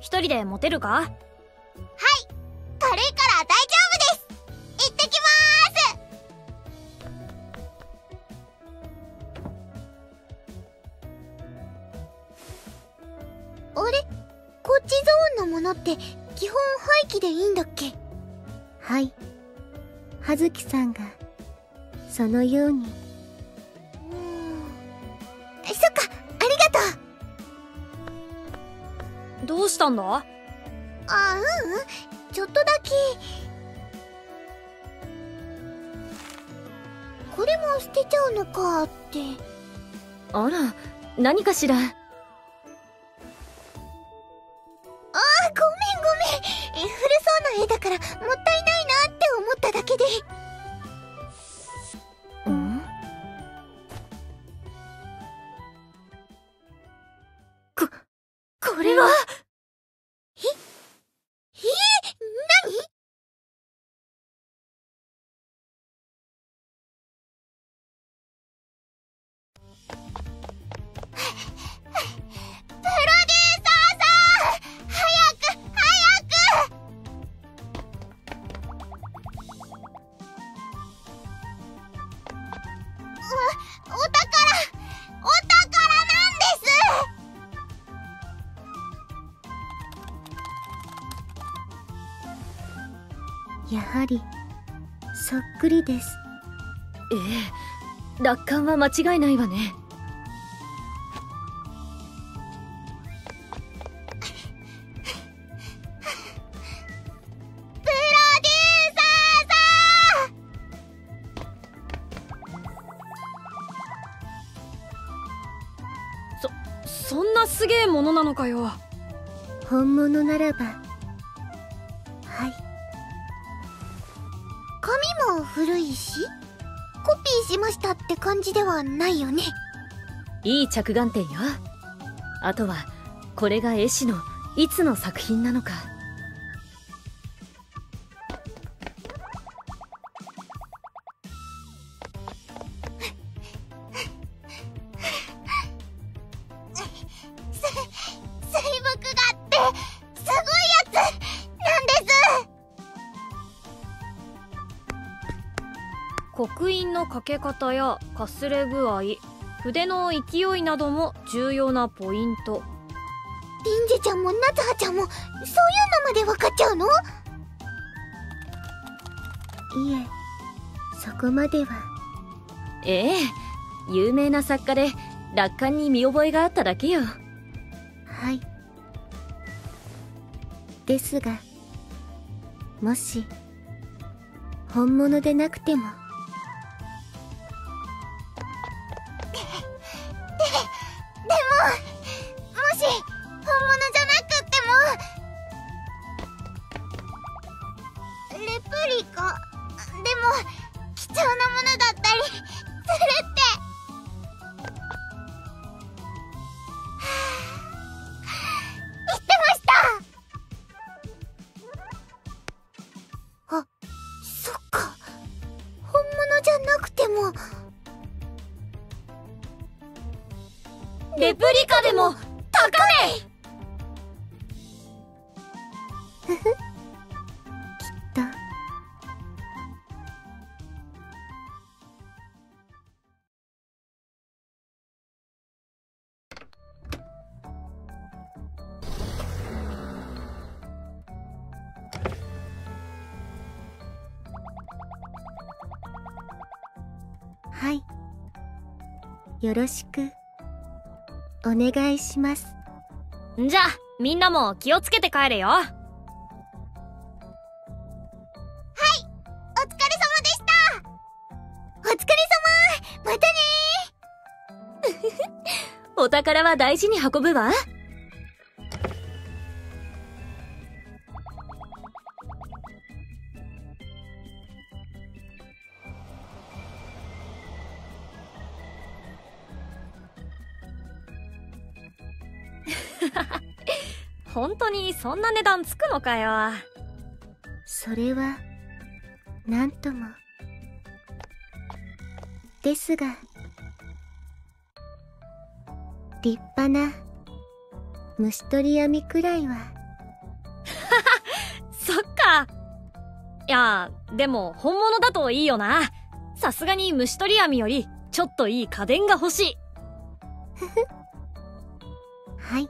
一人で持てるか？はい。軽いから大丈夫です。行ってきまーす。あれ？こっちゾーンのものって基本廃棄でいいんだっけ？はい。葉月さんがそのようにしたんだ？あううん。ちょっとだけ。これも捨てちゃうのかって。あら何かしら？ああごめんごめん。古そうな絵だからもったいないなって思っただけで。うん？ここれは？です。ええ楽観は間違いないわね。プロデューそそんなすげえものなのかよ。本物ならば。はい紙も古いしコピーしましたって感じではないよね。いい着眼点よ。あとはこれが絵師のいつの作品なのか。やかすれ具合筆の勢いなども重要なポイント。リンジェちゃんも夏葉ちゃんもそういうのまで分かっちゃうの？いえそこまでは。ええ有名な作家で楽観に見覚えがあっただけよ。はい。ですがもし本物でなくてもよろしく。お願いします。じゃあみんなも気をつけて帰れよ。お疲れ様でした。お疲れ様。またね お宝は大事に運ぶわそんな値段つくのかよそれは何ともですが立派な虫取り網くらいは。そっか。いや、でも本物だといいよな。さすがに虫取り網より、ちょっといい家電が欲しい。はい。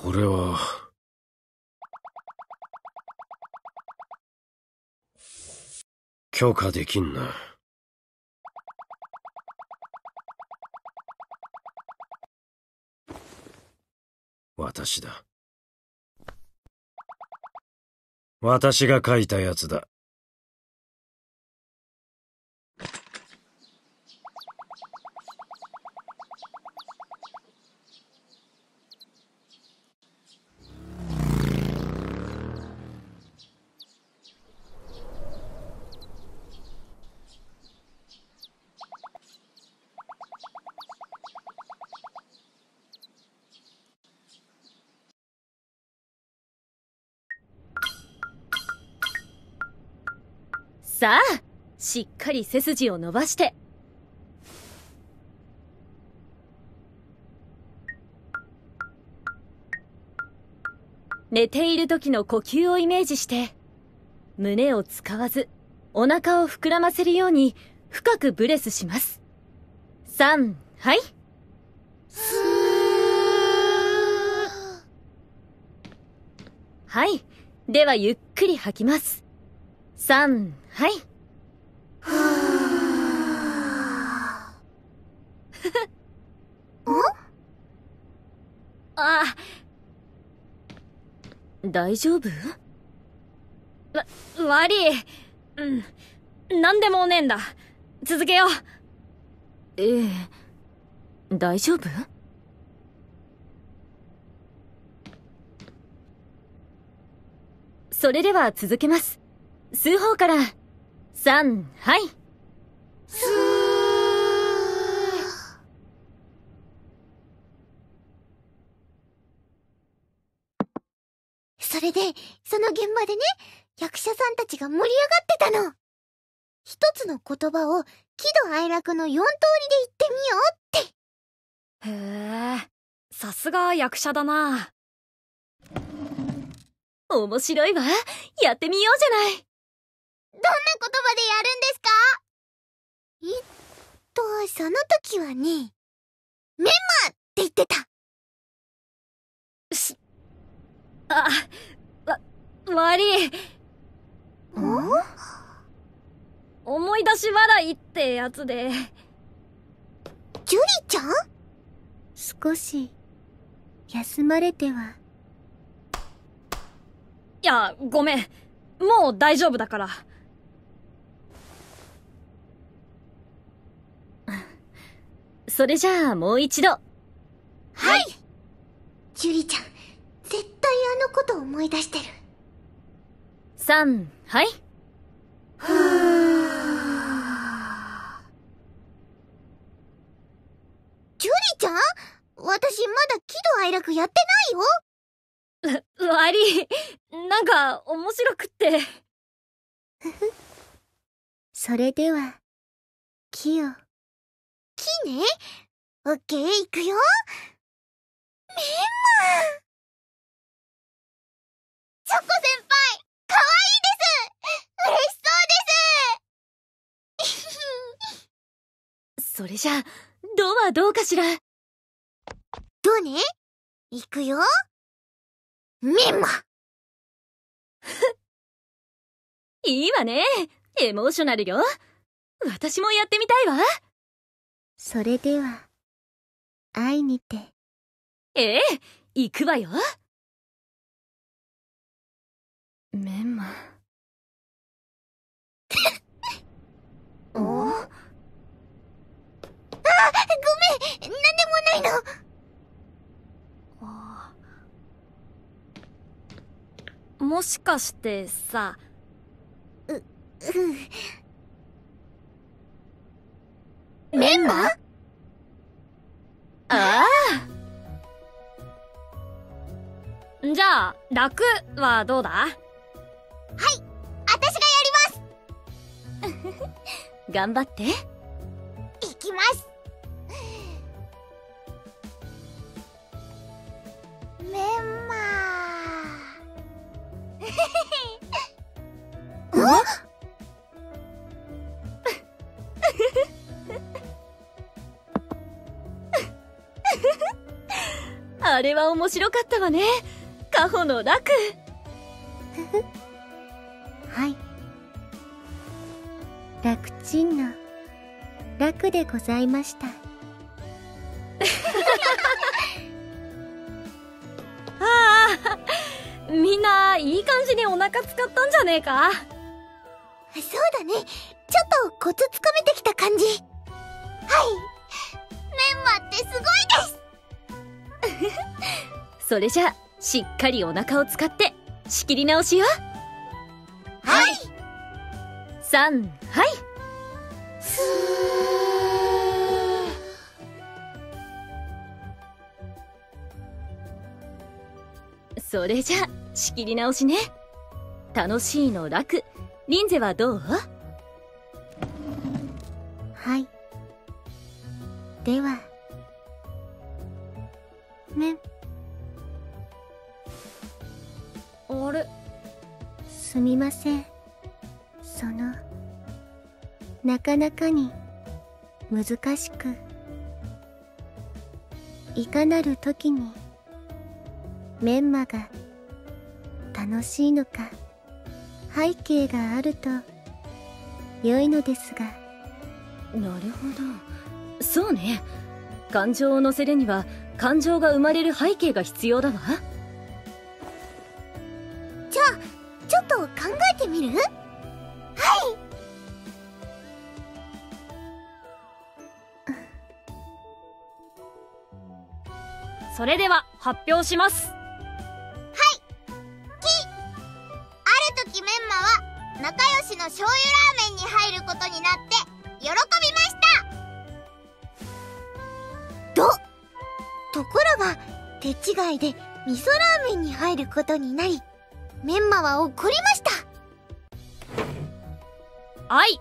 これは。許可できんな。私だ。私が書いたやつだ。さあ、しっかり背筋を伸ばして。寝ている時の呼吸をイメージして、胸を使わず、お腹を膨らませるように深くブレスします。3、はい。はい。ではゆっくり吐きます。3、はい。はあ。あ。大丈夫？わ、悪い。うん。なんでもねえんだ。続けよう。ええ。大丈夫？それでは続けます。数法から、3、はい。すー。それで、その現場でね、役者さんたちが盛り上がってたの。一つの言葉を喜怒哀楽の4通りで言ってみようって。へえ、さすが役者だな。面白いわ。やってみようじゃない。どんな言葉でやるんですか？えっと、その時はね、メンマって言ってた。し、あ、わ、悪い。思い出し笑いってやつで。ジュリちゃん？少し、休まれては。いや、ごめん。もう大丈夫だから。それじゃあもう一度。はいジュリちゃん、絶対あのこと思い出してる。3、はい。ふぅジュリちゃん？私まだ喜怒哀楽やってないよ悪い。なんか、面白くって。ふふ。それでは、キヨ。木ね。オッケー、いくよ。メンマチョコ先輩、かわいいです嬉しそうです それじゃあ、ドはどうかしら？ドね？いくよ。メンマ いいわね。エモーショナルよ。私もやってみたいわ。それでは、会いにて。ええ、行くわよ。メンマ。お？あ、ごめんなんでもないのもしかしてさうん楽はどうだ？私がやります。頑張って。いきます。メンマ。あ あれは面白かったわねカホの楽はい。楽ちんの楽でございました。ああみんないい感じにお腹使ったんじゃねえか。そうだね。ちょっとコツつかめてきた感じ。はい。メンマってすごいですそれじゃあしっかりお腹を使って仕切り直しよ。はい。3はい。すそれじゃあ仕切り直しね。楽しいの楽。リンゼはどう？はい。では。めあれすみません。そのなかなかに難しくいかなる時にメンマが楽しいのか背景があると良いのですが。なるほど。そうね。感情を乗せるには感情が生まれる背景が必要だわ。考えてみる？はい。それでは発表します。ある時メンマは仲良しの醤油ラーメンに入ることになって喜びました。とところが手違いで味噌ラーメンに入ることになりメンマは怒りましたはい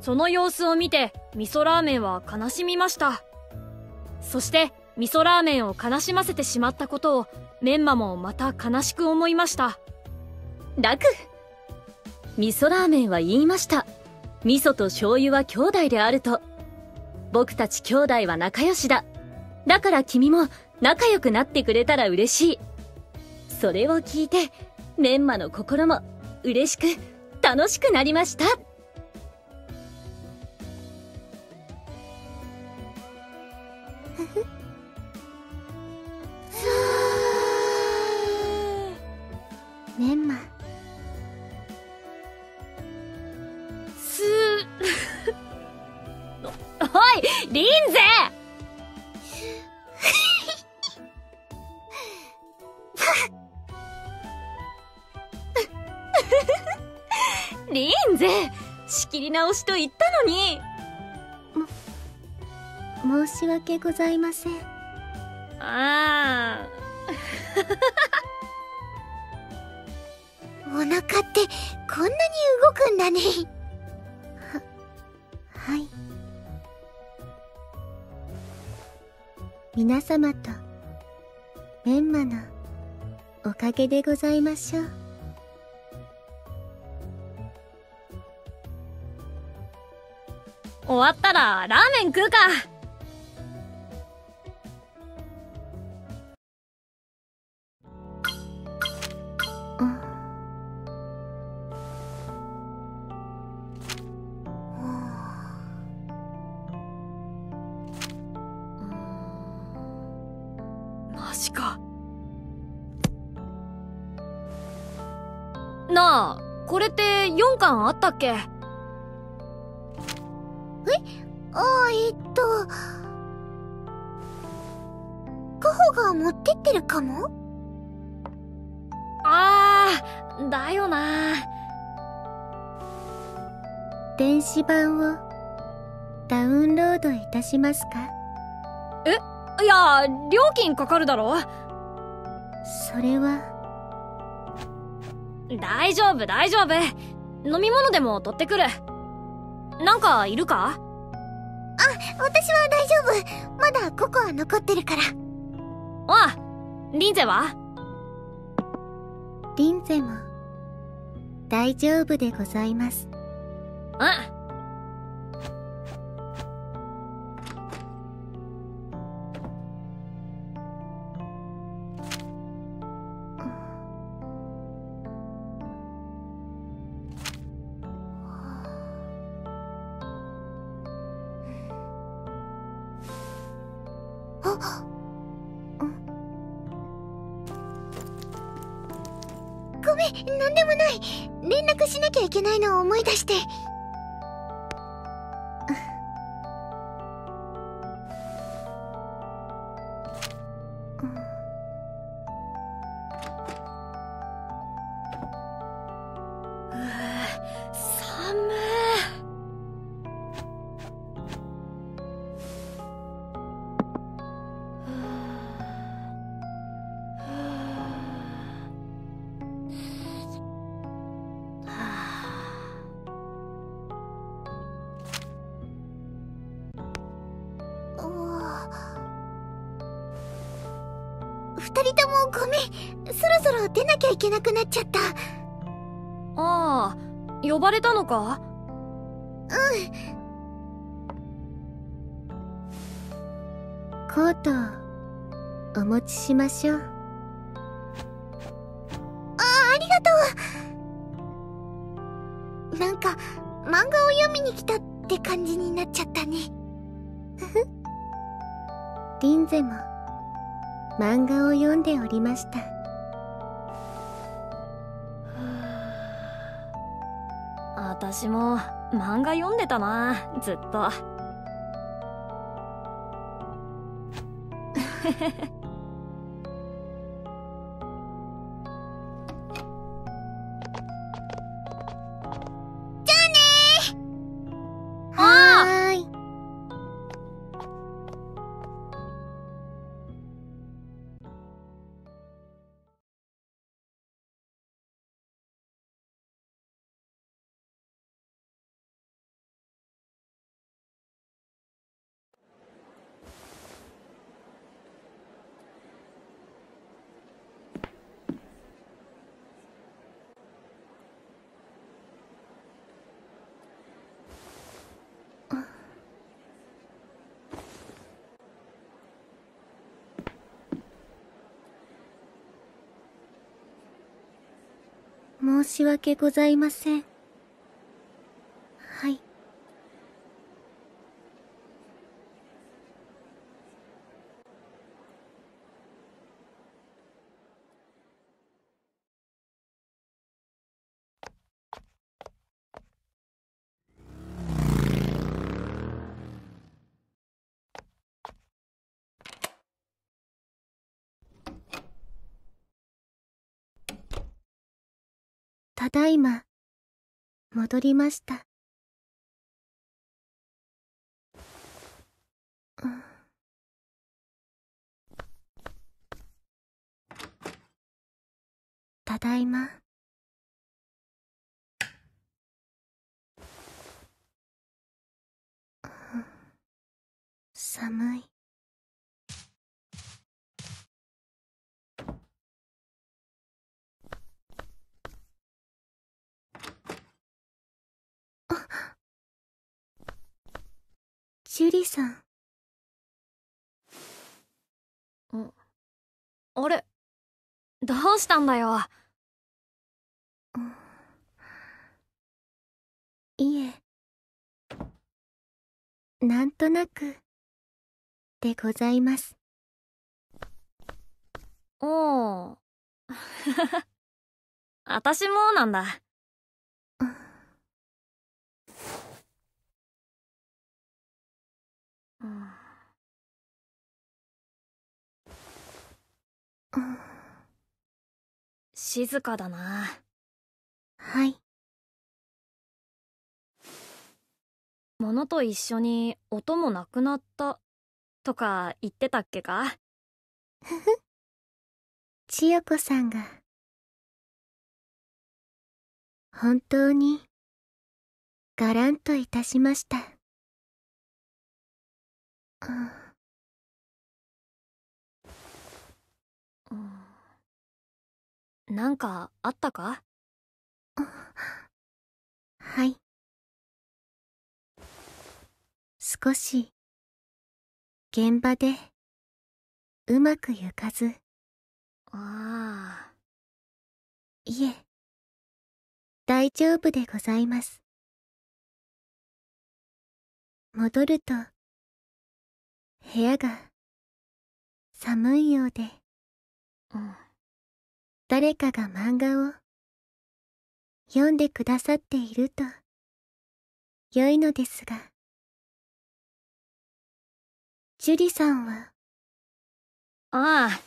その様子を見て味噌ラーメンは悲しみました。そして味噌ラーメンを悲しませてしまったことをメンマもまた悲しく思いました。楽。味噌ラーメンは言いました。味噌と醤油は兄弟であると。僕たち兄弟は仲良しだ。だから君も仲良くなってくれたら嬉しい。それを聞いてメンマの心も嬉しく楽しくなりました。メンマ。す。おいリンゼリンゼ仕切り直しと言ったのに。申し訳ございません。あお腹ってこんなに動くんだね。はい。皆様とメンマのおかげでございましょう終わったらラーメン食うか。マジか。なあこれって4巻あったっけ？ってるかも？あー、だよな電子版をダウンロードいたしますか？いや、料金かかるだろ？それは？大丈夫、大丈夫。飲み物でも取ってくる。なんかいるか？私は大丈夫。まだココア残ってるから。あリンゼは？リンゼも大丈夫でございます。うごめん、何でもない。連絡しなきゃいけないのを思い出して。二人ともごめん。そろそろ出なきゃいけなくなっちゃった。ああ、呼ばれたのか？コートをお持ちしましょうありがとう。なんか、漫画を読みに来たって感じになっちゃったね。リンゼも漫画を読んでおりました私も漫画読んでたな、ずっと。申し訳ございませんはいただいま。戻りました。うん。ただいま。寒い。ジュリさん。あれ？どうしたんだよ？いえ。なんとなく。でございます。おー。私もなんだ。うんうん静かだな。はい。物と一緒に音もなくなった、とか言ってたっけか？千代子さんが、本当に、がらんといたしました。なんかあったか？はい。少し、現場で、うまくゆかず、ああ。いえ、大丈夫でございます。戻ると、部屋が、寒いようで、うん。誰かが漫画を、読んでくださっていると、良いのですが、ジュリさんは、ああ。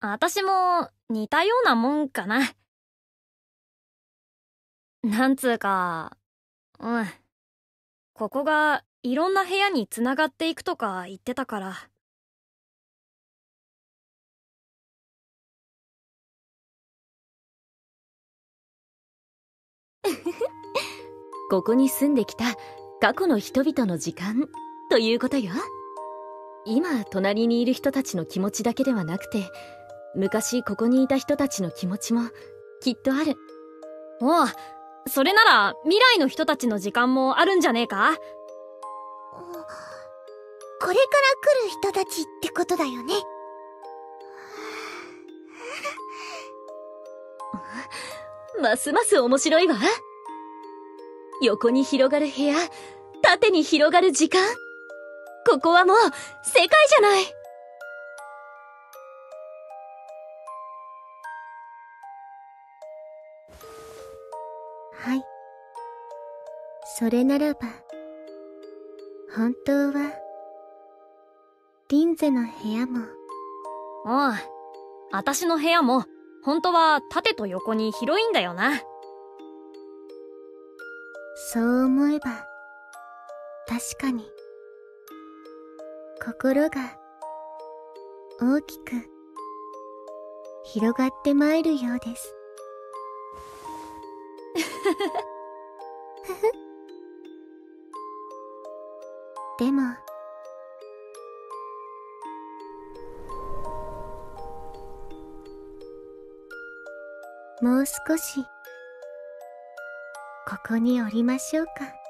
私も似たようなもんかな。なんつうか、うん。ここがいろんな部屋につながっていくとか言ってたから。ここに住んできた過去の人々の時間ということよ。今、隣にいる人たちの気持ちだけではなくて、昔ここにいた人たちの気持ちもきっとある。おう、それなら未来の人たちの時間もあるんじゃねえか？これから来る人たちってことだよね。ますます面白いわ。横に広がる部屋、縦に広がる時間。ここはもう世界じゃない。はい。それならば、本当は、リンゼの部屋も、おう、私の部屋も、本当は縦と横に広いんだよな。そう思えば、確かに、心が、大きく、広がってまいるようです。でも、もう少し、ここにおりましょうか。